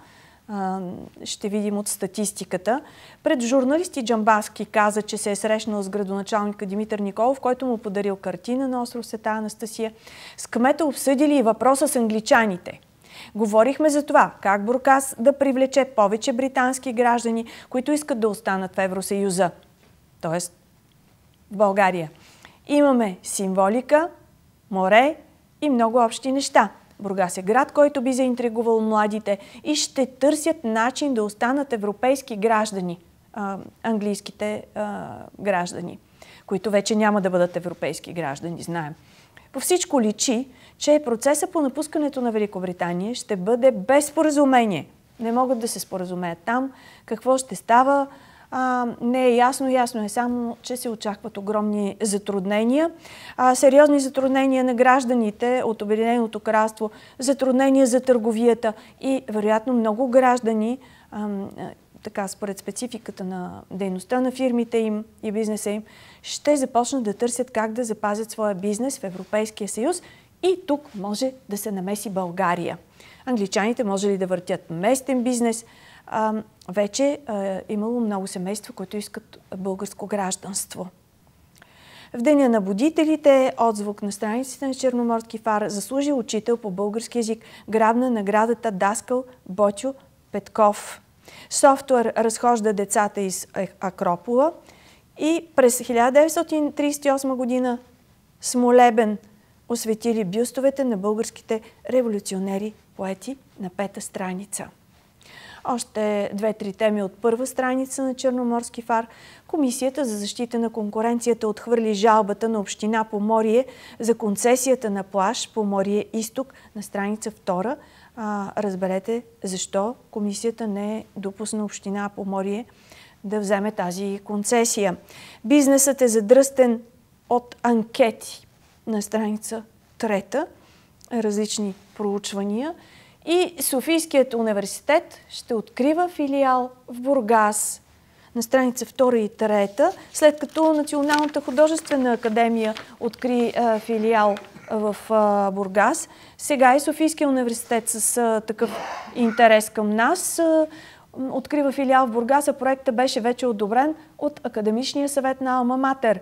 ще видим от статистиката. Пред журналисти Джамбаски каза, че се е срещнал с градоначалника Димитър Николов, който му подарил картина на остров Света Анастасия. С кмета обсъдили и въпроса с англичаните. Говорихме за това, как Буркас да привлече повече британски граждани, които искат да останат в Евросъюза, т.е. в България. Имаме символика, море и много общи неща – Бургас е град, който би заинтригувал младите и ще търсят начин да останат европейски граждани, английските граждани, които вече няма да бъдат европейски граждани, знаем. По всичко личи, че процеса по напускането на Великобритания ще бъде без споразумение. Не могат да се споразумеят там. Какво ще става? А, не е ясно. Ясно е само, че се очакват огромни затруднения. А, сериозни затруднения на гражданите от Обединеното кралство, затруднения за търговията и вероятно много граждани, а, така според спецификата на дейността на фирмите им и бизнеса им, ще започнат да търсят как да запазят своя бизнес в Европейския съюз и тук може да се намеси България. Англичаните може ли да въртят местен бизнес – а, вече е имало много семейства, които искат българско гражданство. В Деня на будителите, отзвук на страниците на Черноморски фар, заслужи учител по български язик, грабна наградата Даскал Ботю Петков. Софтуер разхожда децата из Акропола и през 1938 година Смолебен осветили бюстовете на българските революционери поети на пета страница. Още две-три теми от първа страница на Черноморски фар. Комисията за защита на конкуренцията отхвърли жалбата на Община Поморие за концесията на плаж Поморие Изток на страница втора. А, разберете защо комисията не е допусна Община Поморие да вземе тази концесия. Бизнесът е задръстен от анкети на страница трета, различни проучвания – и Софийският университет ще открива филиал в Бургас на страница 2 и 3, след като Националната художествена академия откри а, филиал в а, Бургас. Сега и Софийския университет с а, такъв интерес към нас открива филиал в Бургас, а проектът беше вече одобрен от Академичния съвет на Алма Матер.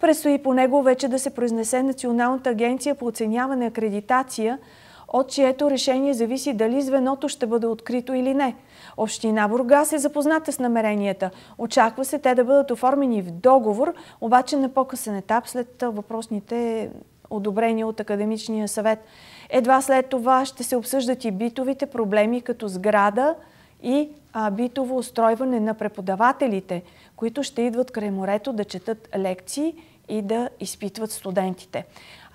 Предстои по него вече да се произнесе Националната агенция по оценяване акредитация – от чието решение зависи дали звеното ще бъде открито или не. Община Бургас е запозната с намеренията. Очаква се те да бъдат оформени в договор, обаче на по-късен етап след въпросните одобрения от Академичния съвет. Едва след това ще се обсъждат и битовите проблеми като сграда и битово устройване на преподавателите, които ще идват край морето да четат лекции и да изпитват студентите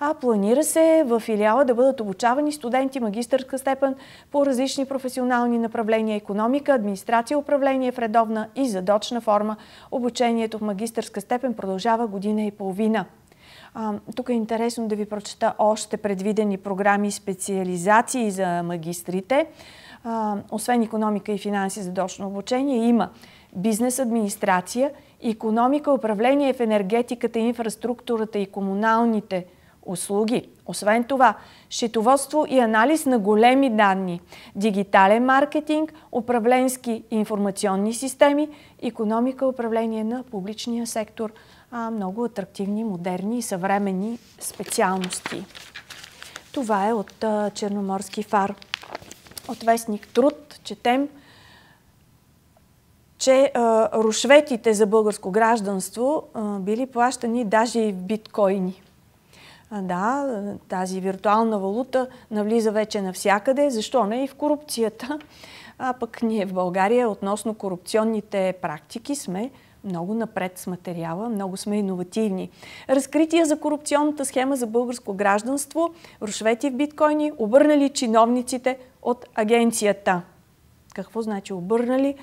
а планира се в филиала да бъдат обучавани студенти магистърска степен по различни професионални направления економика, администрация, управление в редовна и задочна форма. Обучението в магистърска степен продължава година и половина. А, тук е интересно да ви прочета още предвидени програми и специализации за магистрите. А, освен економика и финанси за дочно обучение, има бизнес администрация, економика, управление в енергетиката, инфраструктурата и комуналните услуги. Освен това, счетоводство и анализ на големи данни, дигитален маркетинг, управленски информационни системи, економика, управление на публичния сектор. А, много атрактивни, модерни и съвременни специалности. Това е от а, Черноморски фар. От вестник Труд четем, че а, рушветите за българско гражданство били плащани даже и в биткоини. Да, тази виртуална валута навлиза вече навсякъде. Защо не и в корупцията? А пък ние в България относно корупционните практики сме много напред с материала, много сме иновативни. Разкрития за корупционната схема за българско гражданство, рушвети в биткоини, обърнали чиновниците от агенцията. Какво значи обърнали?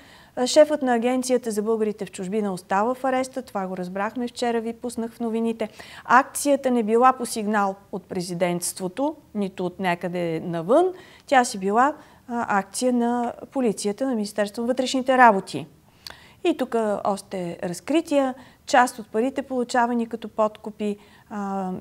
Шефът на Агенцията за българите в чужбина остава в ареста. Това го разбрахме вчера, ви пуснах в новините. Акцията не била по сигнал от президентството, нито от някъде навън. Тя си била акция на полицията на Министерство на вътрешните работи. И тук още разкрития. Част от парите, получавани като подкупи, а,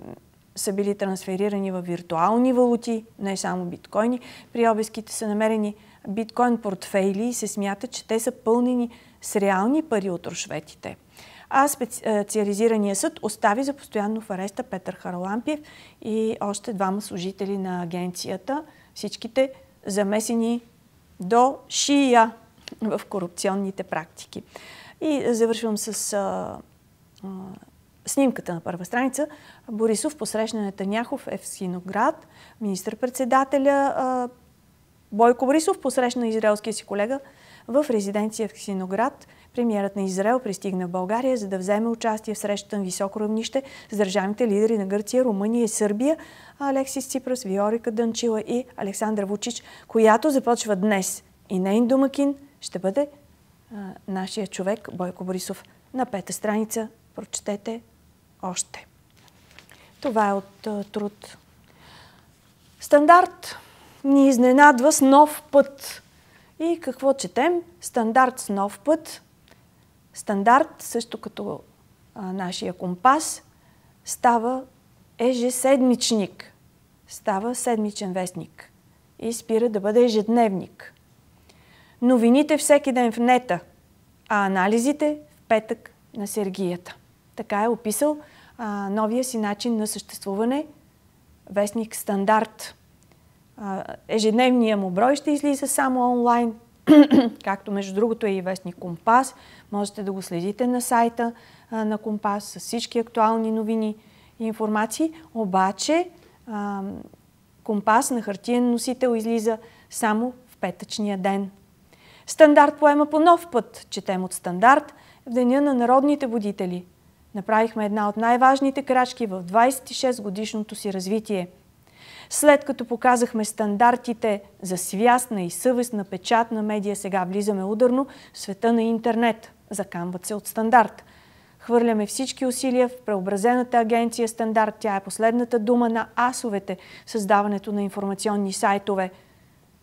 са били трансферирани в виртуални валути, не само биткоини. При обиските са намерени биткоин портфейли и се смята, че те са пълнени с реални пари от рушветите. А специализирания съд остави за постоянно в ареста Петър Харалампиев и още двама служители на агенцията. Всичките замесени до шия в корупционните практики. И завършвам с а, а, снимката на първа страница. Борисов посрещна Нетаняхов е в Синоград. Министър-председателя Бойко Борисов посрещна израелския си колега в резиденция в Синоград. Премьерът на Израел пристигна в България, за да вземе участие в срещата на високо равнище с държавните лидери на Гърция, Румъния и Сърбия, Алексис Ципрас, Виорика Дънчила и Александър Вучич, която започва днес. И нейн домакин ще бъде а, нашия човек Бойко Борисов. На пета страница прочетете още. Това е от а, труд. Стандарт ни изненадва с нов път. И какво четем? Стандарт с нов път. Стандарт, също като а, нашия компас, става ежеседмичник. Става седмичен вестник. И спира да бъде ежедневник. Новините всеки ден в нета, а анализите в петък на Сергията. Така е описал а, новия си начин на съществуване вестник Стандарт. Ежедневния му брой ще излиза само онлайн, както между другото е и вестник Компас. Можете да го следите на сайта на Компас с всички актуални новини и информации. Обаче Компас на хартиен носител излиза само в петъчния ден. Стандарт поема по нов път, четем от Стандарт, в Деня на народните будители. Направихме една от най-важните крачки в 26 годишното си развитие. След като показахме стандартите за свястна и съвестна печатна медия, сега влизаме ударно в света на интернет. Закамват се от стандарт. Хвърляме всички усилия в преобразената агенция Стандарт. Тя е последната дума на асовете, създаването на информационни сайтове –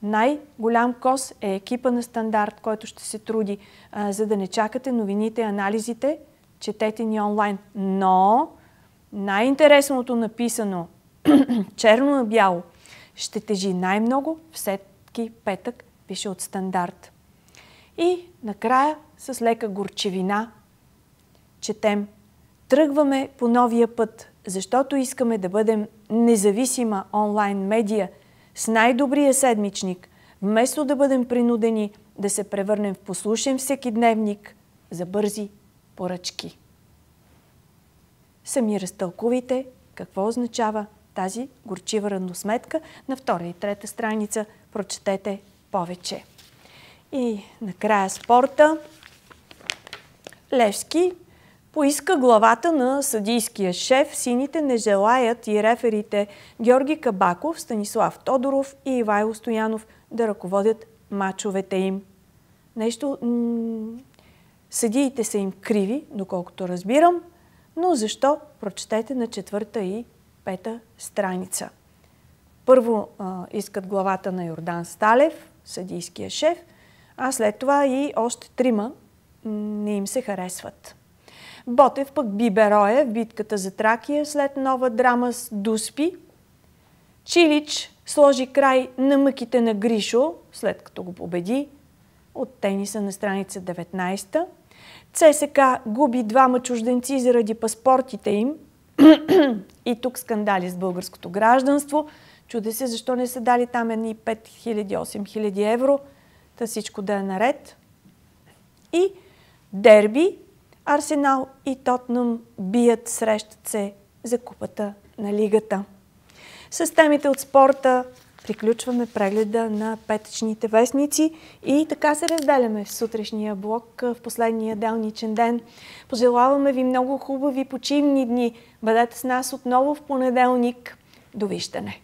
най-голям кос е екипа на стандарт, който ще се труди, а, за да не чакате новините, анализите, четете ни онлайн. Но най-интересното написано, черно на бяло, ще тежи най-много всеки петък, пише от стандарт. И накрая с лека горчевина четем Тръгваме по новия път, защото искаме да бъдем независима онлайн медия – с най-добрия седмичник, вместо да бъдем принудени да се превърнем в послушен всекидневник за бързи поръчки. Сами разтълкувайте какво означава тази горчива равносметка. На втора и трета страница прочетете повече. И накрая спорта. Левски поиска главата на съдийския шеф. Сините не желаят и реферите Георги Кабаков, Станислав Тодоров и Ивайло Стоянов да ръководят мачовете им. Нещо... съдиите са им криви, доколкото разбирам, но защо? Прочетете на четвърта и пета страница. Първо а, искат главата на Йордан Сталев, съдийския шеф, а след това и още трима не им се харесват. Ботев пък би Бероя в битката за Тракия след нова драма с Дуспи. Чилич сложи край на мъките на Гришо, след като го победи, от тениса на страница 19. ЦСК губи двама чужденци заради паспортите им. И тук скандали с българското гражданство. Чуде се защо не са дали там едни 5000-8000 евро. Та всичко да е наред. И дерби Арсенал и Тотнам бият, срещат се за купата на лигата. С темите от спорта Приключваме прегледа на петъчните вестници и така се разделяме в сутрешния блок в последния делничен ден. Пожелаваме ви много хубави почивни дни. Бъдете с нас отново в понеделник. Довиждане!